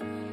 life.